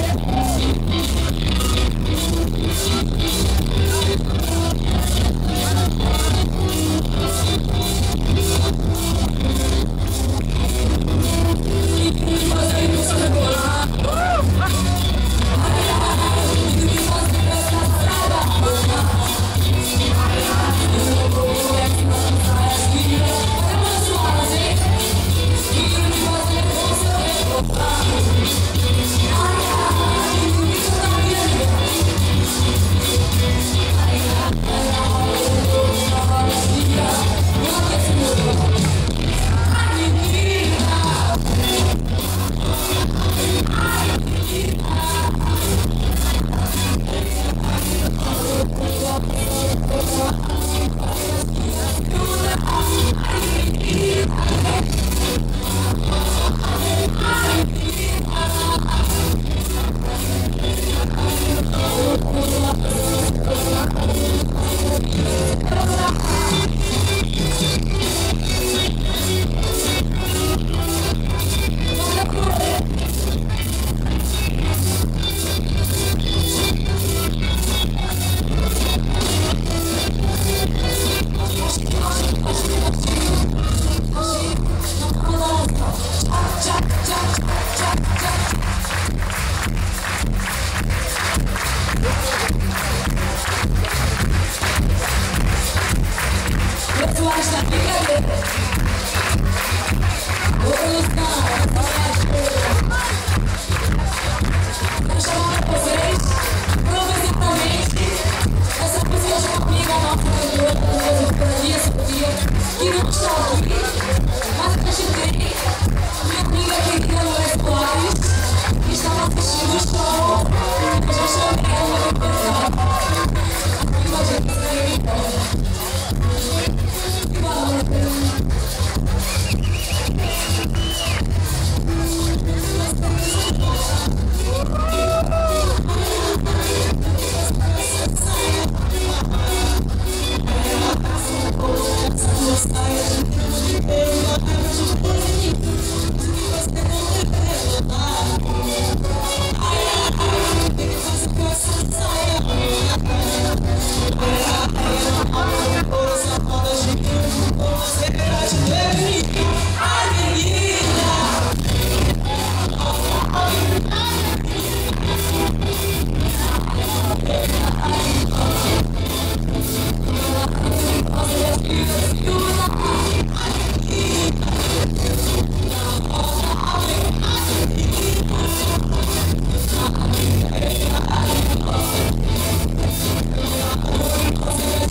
Yeah. que não chove, mas eu te dei. Minha amiga querida Lourdes que estava assistindo o show.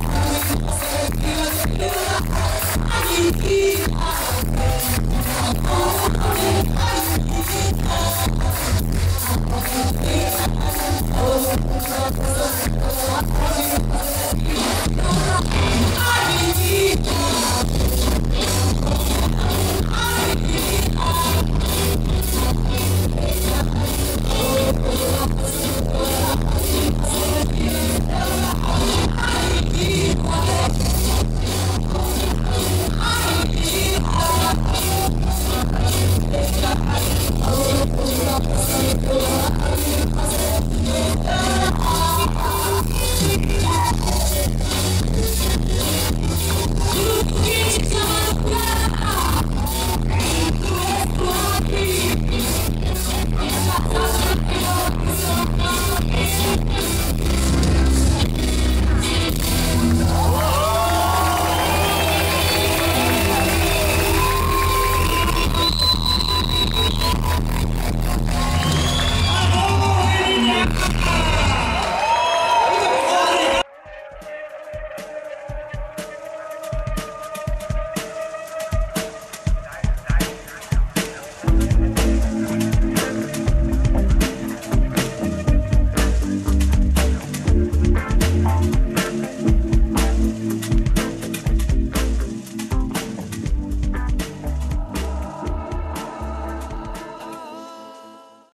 Oh.